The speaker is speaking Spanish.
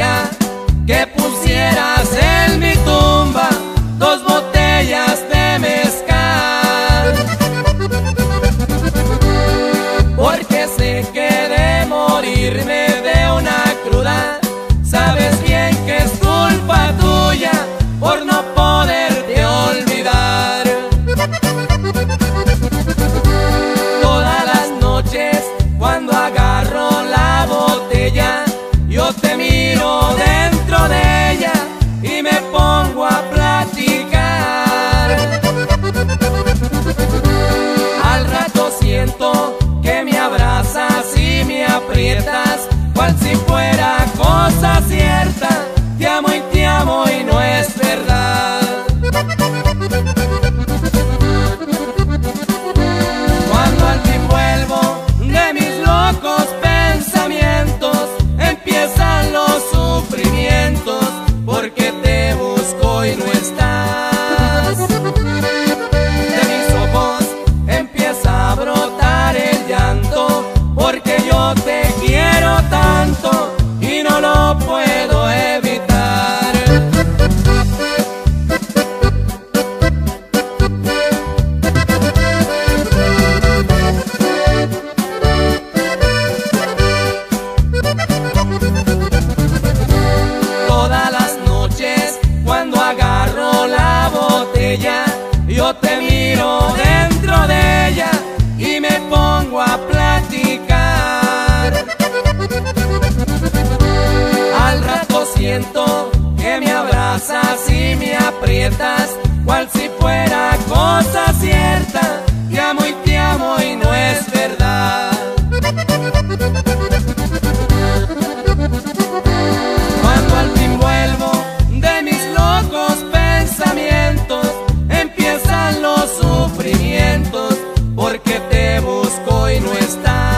alegría que y no es verdad. Cuando al fin vuelvo de mis locos pensamientos, empiezan los sufrimientos, porque te busco y no que me abrazas y me aprietas, cual si fuera cosa cierta. Te amo y te amo y no es verdad. Cuando al fin vuelvo de mis locos pensamientos, empiezan los sufrimientos, porque te busco y no estás.